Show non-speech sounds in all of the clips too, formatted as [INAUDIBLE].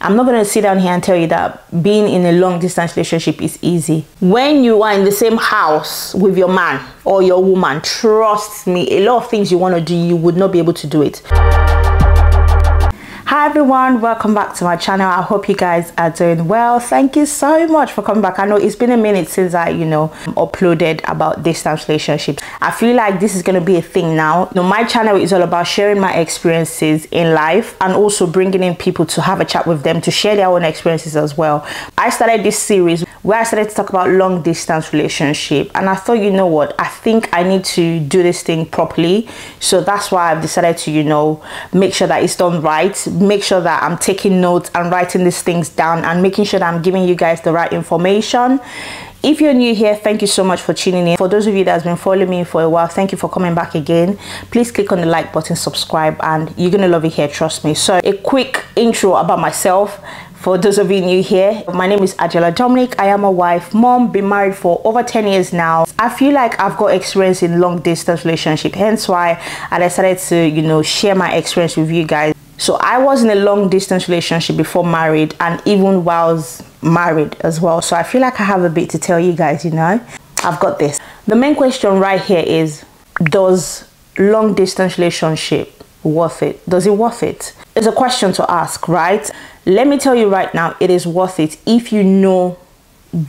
I'm not going to sit down here and tell you that being in a long distance relationship is easy. When you are in the same house with your man or your woman, trust me, a lot of things you want to do, you would not be able to do it. Hi everyone, welcome back to my channel. I hope you guys are doing well. Thank you so much for coming back. I know it's been a minute since I, you know, uploaded about distance relationships. I feel like this is going to be a thing now. You know, my channel is all about sharing my experiences in life and also bringing in people to have a chat with them to share their own experiences as well. I started this series where I started to talk about long distance relationship and I thought, you know what, I think I need to do this thing properly. So that's why I've decided to, you know, make sure that it's done right make sure that I'm taking notes and writing these things down and making sure that I'm giving you guys the right information. If you're new here, thank you so much for tuning in. For those of you that has been following me for a while, thank you for coming back again. Please click on the like button, subscribe, and you're gonna love it here, trust me. So a quick intro about myself. For those of you new here, my name is Adeola Dominic. I am a wife, mom, been married for over 10 years now. I feel like I've got experience in long distance relationship, hence why I decided to, you know, share my experience with you guys. So I was in a long distance relationship before married and even whilst married as well. So I feel like I have a bit to tell you guys, you know. I've got this. The main question right here is does long distance relationship worth it? Does it worth it? It's a question to ask, right? Let me tell you right now, it is worth it if you know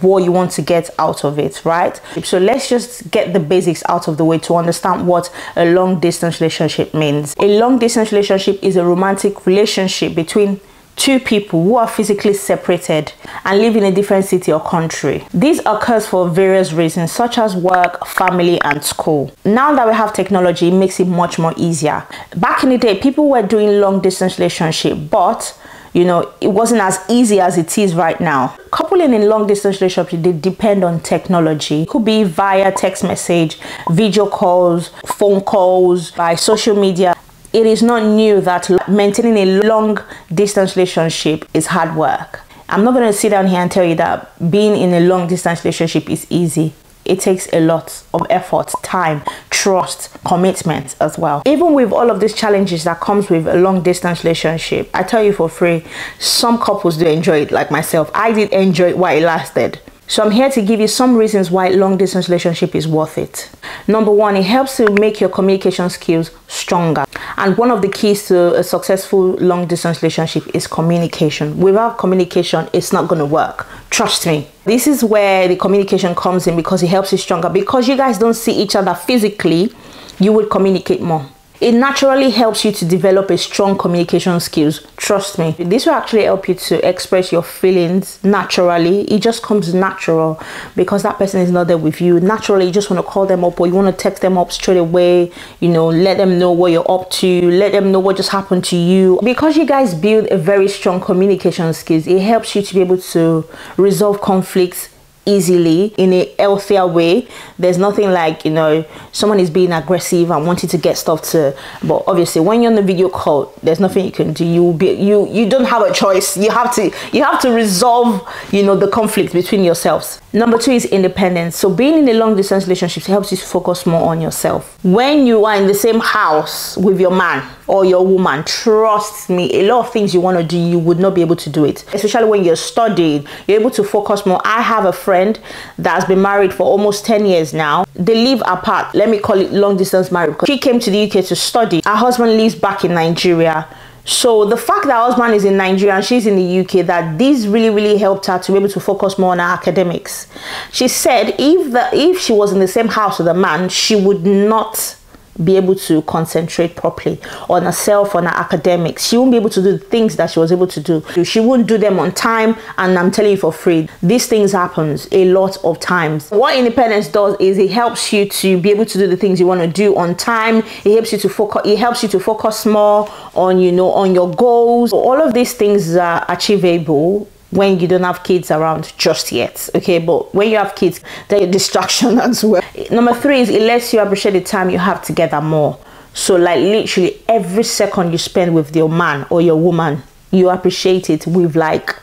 what you want to get out of it, right? So let's just get the basics out of the way to understand what a long distance relationship means. A long distance relationship is a romantic relationship between two people who are physically separated and live in a different city or country. This occurs for various reasons such as work, family and school. Now that we have technology, it makes it much more easier. Back in the day, people were doing long distance relationship, but you know it wasn't as easy as it is right now coupling in long distance relationship they depend on technology. It could be via text message video calls phone calls by social media. It is not new that maintaining a long distance relationship is hard work. I'm not going to sit down here and tell you that being in a long distance relationship is easy it takes a lot of effort, time, trust, commitment as well. Even with all of these challenges that comes with a long distance relationship, I tell you for free, some couples do enjoy it like myself. I did enjoy it while it lasted. So I'm here to give you some reasons why long distance relationship is worth it. Number one, it helps to make your communication skills stronger. And one of the keys to a successful long distance relationship is communication. Without communication, it's not going to work. Trust me. This is where the communication comes in because it helps you stronger. Because you guys don't see each other physically, you will communicate more it naturally helps you to develop a strong communication skills trust me. This will actually help you to express your feelings naturally. It just comes natural because that person is not there with you. Naturally you just want to call them up or you want to text them up straight away you know let them know what you're up to let them know what just happened to you. Because you guys build a very strong communication skills it helps you to be able to resolve conflicts easily in a healthier way. There's nothing like you know someone is being aggressive and wanting to get stuff to but obviously when you're on the video call there's nothing you can do. You be you you don't have a choice. You have to you have to resolve you know the conflict between yourselves. Number two is independence. So being in a long distance relationship helps you focus more on yourself. When you are in the same house with your man or your woman trust me a lot of things you want to do you would not be able to do it. Especially when you're studying you're able to focus more. I have a friend that's been married for almost 10 years now. They live apart let me call it long distance marriage because she came to the uk to study. Her husband lives back in nigeria. So the fact that husband is in Nigeria and she's in the UK, that this really, really helped her to be able to focus more on her academics. She said if the if she was in the same house with a man, she would not be able to concentrate properly on herself, on her academics. She won't be able to do the things that she was able to do. She won't do them on time, and I'm telling you for free, these things happens a lot of times. What independence does is it helps you to be able to do the things you want to do on time. It helps you to focus. It helps you to focus more on you know on your goals. All of these things are achievable when you don't have kids around just yet okay? But when you have kids they're a distraction [LAUGHS] as well. Number three is it lets you appreciate the time you have together more. So like literally every second you spend with your man or your woman you appreciate it with like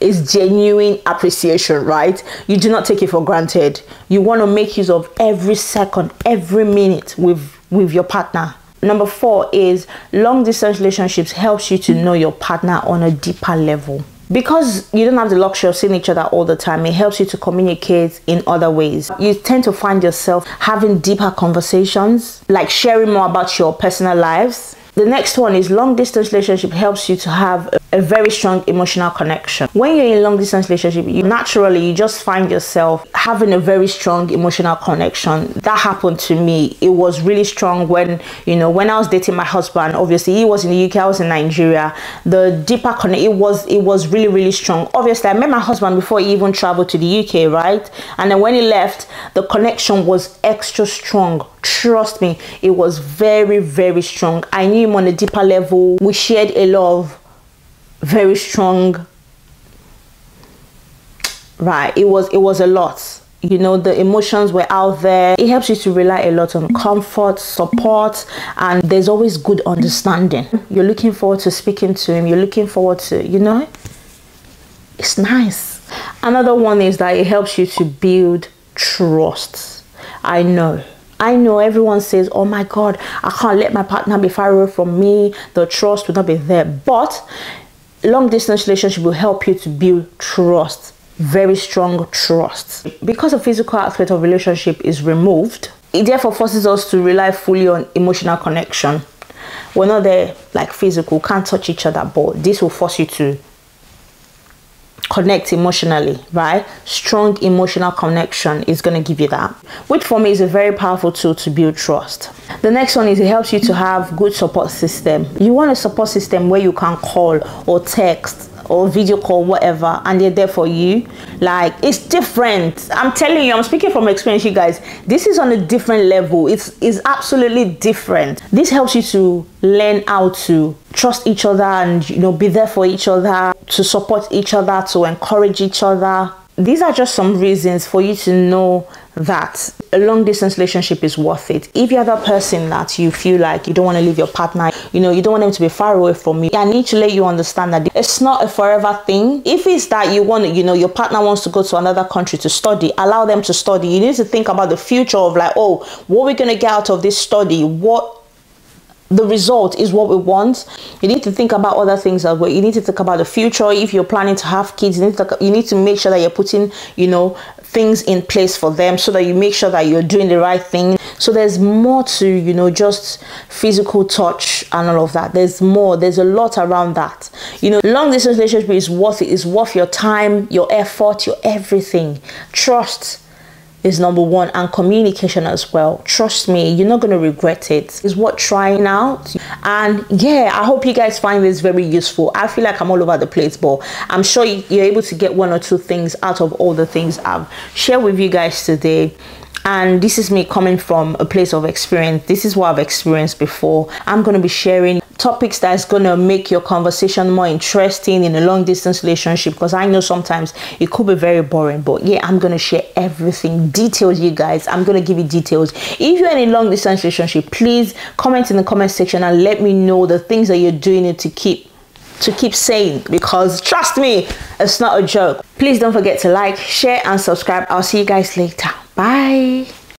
it's genuine appreciation right? You do not take it for granted. You want to make use of every second every minute with with your partner. Number four is long distance relationships helps you to know your partner on a deeper level because you don't have the luxury of seeing each other all the time it helps you to communicate in other ways. You tend to find yourself having deeper conversations like sharing more about your personal lives. The next one is long distance relationship helps you to have a very strong emotional connection. When you're in a long distance relationship, you naturally you just find yourself having a very strong emotional connection. That happened to me. It was really strong when, you know, when I was dating my husband, obviously he was in the UK, I was in Nigeria. The deeper connection it was it was really, really strong. Obviously, I met my husband before he even traveled to the UK, right? And then when he left, the connection was extra strong trust me it was very very strong i knew him on a deeper level we shared a of very strong. Right it was it was a lot. You know the emotions were out there. It helps you to rely a lot on comfort support and there's always good understanding. You're looking forward to speaking to him. You're looking forward to you know? It's nice. Another one is that it helps you to build trust. I know. I know everyone says, oh my God, I can't let my partner be far away from me. The trust will not be there. But long distance relationship will help you to build trust, very strong trust. Because the physical aspect of relationship is removed, it therefore forces us to rely fully on emotional connection. We're not there like physical, can't touch each other, but this will force you to connect emotionally, right? Strong emotional connection is going to give you that, which for me is a very powerful tool to build trust. The next one is it helps you to have good support system. You want a support system where you can call or text or video call whatever and they're there for you like it's different i'm telling you i'm speaking from experience you guys this is on a different level it's it's absolutely different this helps you to learn how to trust each other and you know be there for each other to support each other to encourage each other these are just some reasons for you to know that a long distance relationship is worth it. If you're the person that you feel like you don't want to leave your partner, you know, you don't want them to be far away from you, I need to let you understand that it's not a forever thing. If it's that you want, you know, your partner wants to go to another country to study, allow them to study. You need to think about the future of like, oh, what we're going to get out of this study? What the result is what we want. You need to think about other things as well. You need to think about the future. If you're planning to have kids, you need to, you need to make sure that you're putting, you know, things in place for them so that you make sure that you're doing the right thing. So there's more to, you know, just physical touch and all of that. There's more. There's a lot around that. You know, long distance relationship is worth it. It's worth your time, your effort, your everything. Trust is number one and communication as well. Trust me you're not going to regret it. It's worth trying out. And yeah i hope you guys find this very useful. I feel like i'm all over the place but i'm sure you're able to get one or two things out of all the things i've shared with you guys today. And this is me coming from a place of experience. This is what i've experienced before. I'm going to be sharing topics that's going to make your conversation more interesting in a long distance relationship because I know sometimes it could be very boring but yeah I'm going to share everything details you guys. I'm going to give you details. If you're in a long distance relationship please comment in the comment section and let me know the things that you're doing to keep to keep saying because trust me it's not a joke. Please don't forget to like share and subscribe. I'll see you guys later. Bye